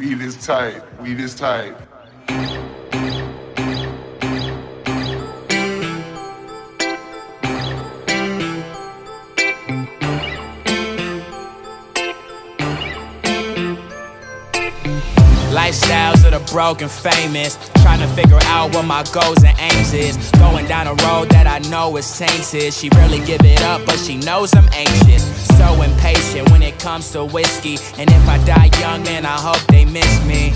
Weed is tight. Weed is tight. Lifestyles of the broken famous. Trying to figure out what my goals and aims is. Going down a road that I know is tainted. She rarely give it up, but she knows I'm anxious. So impatient when it comes to whiskey. And if I die young, man, I hope they miss me.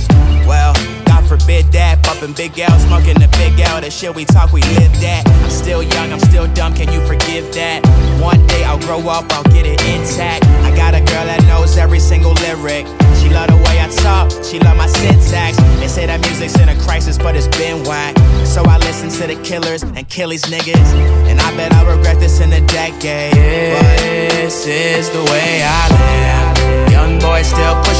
Well, God forbid that. Bumping Big L, smoking the Big L. The shit we talk, we live that. I'm still young, I'm still dumb. Can you forgive that? One day I'll grow up, I'll get it intact. I got a girl that knows every single lyric. She love my syntax. They say that music's in a crisis, but it's been whack. So I listen to the killers and kill these niggas. And I bet I'll regret this in a decade. But this is the way I live. Young boy still pushing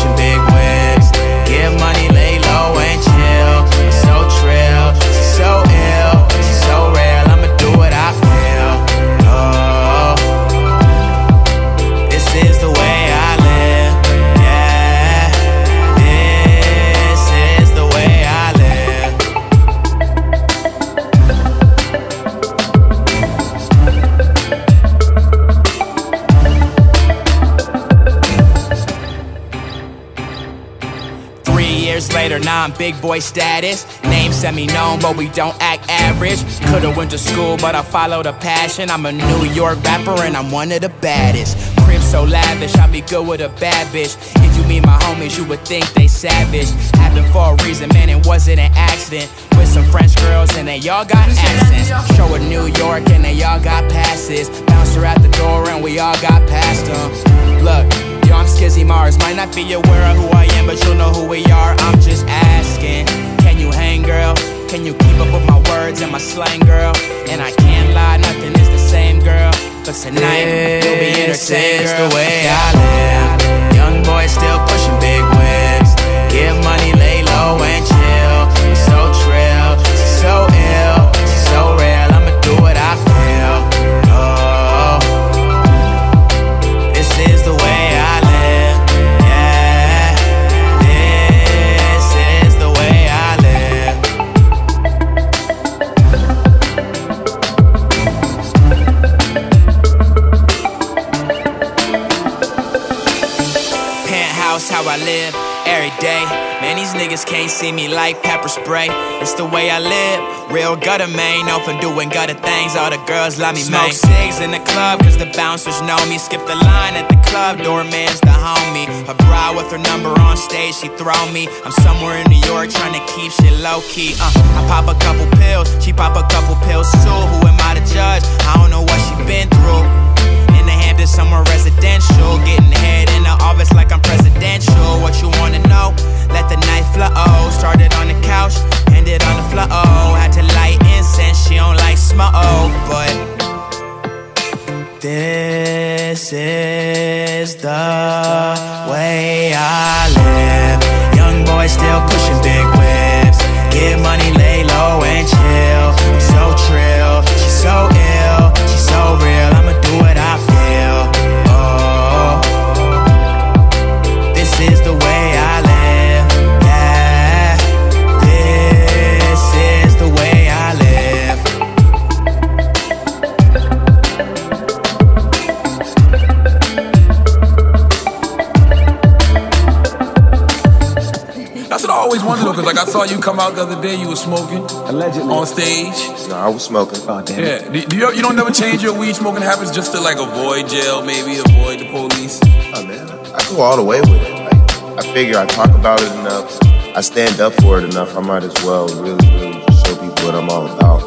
years later, now I'm big boy status. Name semi known, but we don't act average. Could've went to school, but I followed a passion. I'm a New York rapper and I'm one of the baddest. Crib so lavish, I be good with a bad bitch. If you meet my homies, you would think they savage. Happened for a reason, man, it wasn't an accident. With some French girls and they all got accents. Show in New York and they all got passes. Bouncer out the door and we all got past them. Look, Skizzy Mars. Might not be aware of who I am, but you'll know who we are. I'm just asking. Can you hang, girl? Can you keep up with my words and my slang, girl? And I can't lie, nothing is the same, girl. But tonight, you'll be entertained, girl. the way I live. Penthouse, how I live every day. Man, these niggas can't see me like pepper spray. It's the way I live. Real gutter man, for doing gutter things. All the girls love me, Smoke cigs in the club, cause the bouncers know me. Skip the line at the club, doorman's the homie. Her bra with her number on stage, she throw me. I'm somewhere in New York trying to keep shit low key. Uh, I pop a couple pills, she pop a this is the way I always wondered though, because like I saw you come out the other day, you were smoking Allegedly. on stage. No, I was smoking. Oh, damn. Yeah, do, do you, you don't never change your weed smoking habits just to like avoid jail, maybe avoid the police. Oh, man, I go all the way with it. Like, I figure I talk about it enough. I stand up for it enough. I might as well really, really show people what I'm all about